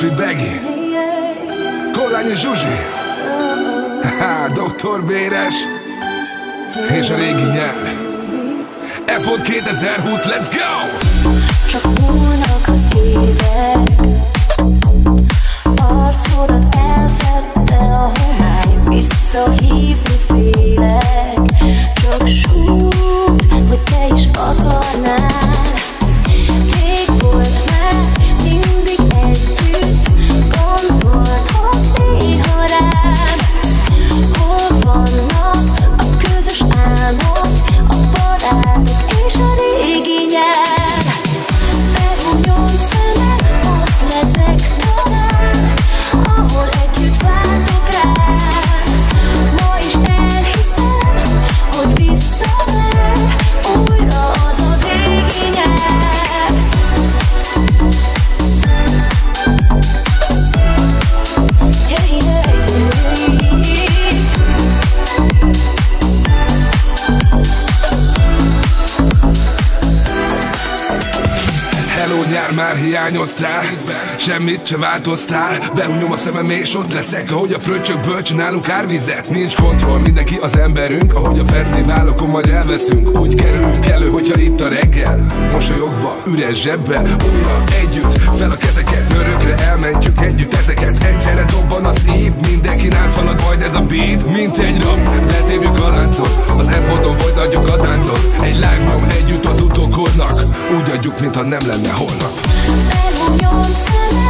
Lotfi Begi Korlányi Zsuzsi. Doktor Béres. És a régi nyár F-ot 2020, let's go! Csak múlnak az évek. Arcodat elfedte a homály Visszahívni hiányoztál. Semmit se változtál. Behunyom a szemem és ott leszek Ahogy a fröccsökből csinálunk árvizet. Nincs kontroll, mindenki az emberünk. Ahogy a fesztiválokon majd elveszünk Úgy kerülünk elő, hogyha itt a reggel. Mosolyogva, üres zsebbel Újra együtt, fel a kezeket Örökre elmentjük együtt ezeket. Egyszerre dobban a szív Mindenki falad majd ez a beat Mint egy rap, letépjük a láncot Az F-oton folytatjuk a táncot. Egy live Úgy adjuk, mintha nem lenne holnap. Leszek